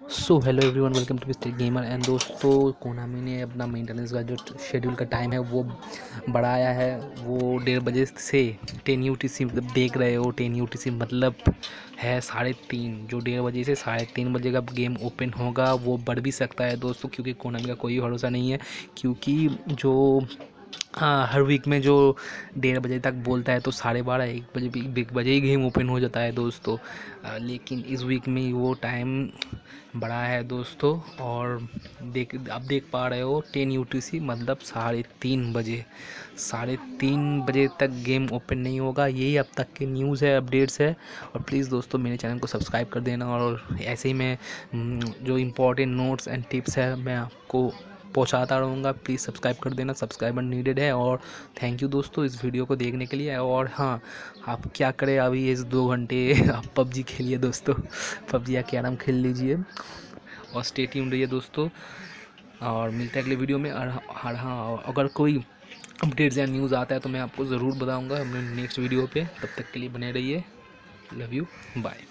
So hello everyone welcome to mister gamer and दोस्तों Konami ने अपना मेंटेनेंस का जो शेड्यूल का टाइम है, वो बढ़ाया है। वो डेढ़ बजे से टेन यू टी सी मतलब देख रहे हो टेन यू टी सी मतलब है साढ़े तीन। जो डेढ़ बजे से साढ़े तीन बजे का गेम ओपन होगा, वो बढ़ भी सकता है दोस्तों, क्योंकि कोनामी का कोई भरोसा नहीं है, क्योंकि जो हाँ हर वीक में जो डेढ़ बजे तक बोलता है तो साढ़े बारह, एक बजे एक बजे ही गेम ओपन हो जाता है दोस्तों। लेकिन इस वीक में वो टाइम बड़ा है दोस्तों, और देख, आप देख पा रहे हो टेन यूटीसी मतलब साढ़े तीन बजे। साढ़े तीन बजे तक गेम ओपन नहीं होगा, यही अब तक के न्यूज़ है अपडेट्स है। और प्लीज़ दोस्तों, मेरे चैनल को सब्सक्राइब कर देना, और ऐसे ही मैं जो इम्पोर्टेंट नोट्स एंड टिप्स है, मैं आपको पहुंचाता रहूँगा। प्लीज़ सब्सक्राइब कर देना। सब्सक्राइबर नीडेड है और थैंक यू दोस्तों इस वीडियो को देखने के लिए। और हाँ आप क्या करें अभी इस दो घंटे आप पबजी खेलिए दोस्तों। पबजी या कैरम खेल लीजिए। और स्टे रहिए दोस्तों। और मिलते हैं अगले वीडियो में। और हाँ अगर कोई अपडेट्स या न्यूज़ आता है तो मैं आपको ज़रूर बताऊँगा। अपने नेक्स्ट वीडियो पर तब तक के लिए बने रहिए। Love you bye